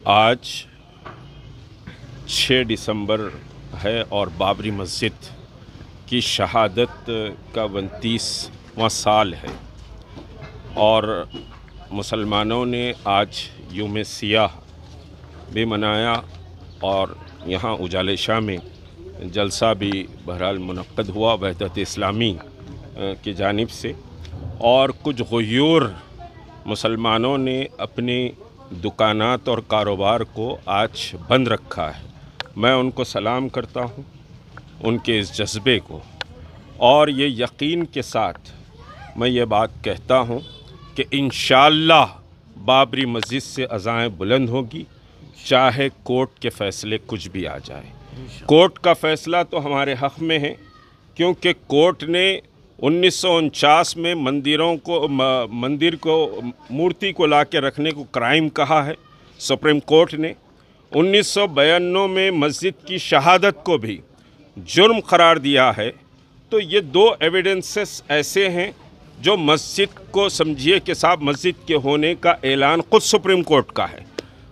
आज 6 दिसंबर है और बाबरी मस्जिद की शहादत का उनतीसवां साल है। और मुसलमानों ने आज यूम सियाह भी मनाया और यहाँ उजाले शाह में जलसा भी बहरहाल मनद हुआ वहदत इस्लामी की जानब से। और कुछ गयूर मुसलमानों ने अपनी दुकानात और कारोबार को आज बंद रखा है। मैं उनको सलाम करता हूँ उनके इस जज्बे को। और ये यकीन के साथ मैं ये बात कहता हूँ कि इन बाबरी मस्जिद से अज़ाएँ बुलंद होगी चाहे कोर्ट के फ़ैसले कुछ भी आ जाए। कोर्ट का फ़ैसला तो हमारे हक़ में है क्योंकि कोर्ट ने उन्नीस सौ उनचास में मंदिरों को मंदिर को, मूर्ति को ला के रखने को क्राइम कहा है, सुप्रीम कोर्ट ने। उन्नीस में मस्जिद की शहादत को भी जुर्म करार दिया है। तो ये दो एविडेंसेस ऐसे हैं जो मस्जिद को समझिए कि साहब मस्जिद के होने का ऐलान खुद सुप्रीम कोर्ट का है।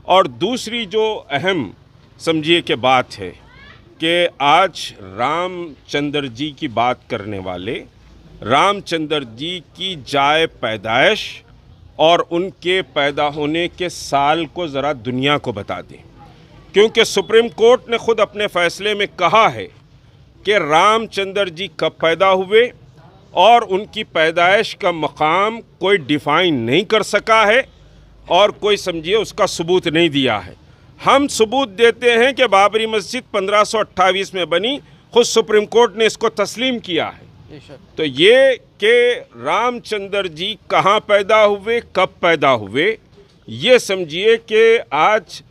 और दूसरी जो अहम समझिए कि बात है कि आज रामचंद्र जी की बात करने वाले रामचंद्र जी की जाए पैदाइश और उनके पैदा होने के साल को ज़रा दुनिया को बता दें। क्योंकि सुप्रीम कोर्ट ने ख़ुद अपने फ़ैसले में कहा है कि रामचंद्र जी कब पैदा हुए और उनकी पैदाइश का मकाम कोई डिफ़ाइन नहीं कर सका है और कोई, समझिए, उसका सबूत नहीं दिया है। हम सबूत देते हैं कि बाबरी मस्जिद 1528 में बनी, खुद सुप्रीम कोर्ट ने इसको तस्लीम किया है। तो ये कि रामचंद्र जी कहाँ पैदा हुए, कब पैदा हुए, ये समझिए कि आज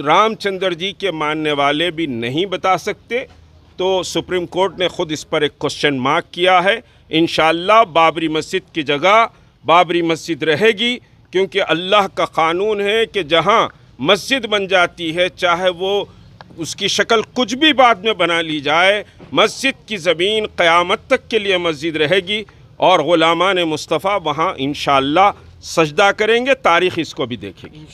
रामचंद्र जी के मानने वाले भी नहीं बता सकते तो सुप्रीम कोर्ट ने ख़ुद इस पर एक क्वेश्चन मार्क किया है। इन बाबरी मस्जिद की जगह बाबरी मस्जिद रहेगी, क्योंकि अल्लाह का क़ानून है कि जहाँ मस्जिद बन जाती है, चाहे वो उसकी शक्ल कुछ भी बाद में बना ली जाए मस्जिद की ज़मीन क़यामत तक के लिए मस्जिद रहेगी और ग़ुलामान मुस्तफ़ा वहाँ इन सजदा करेंगे, तारीख़ इसको भी देखेगी।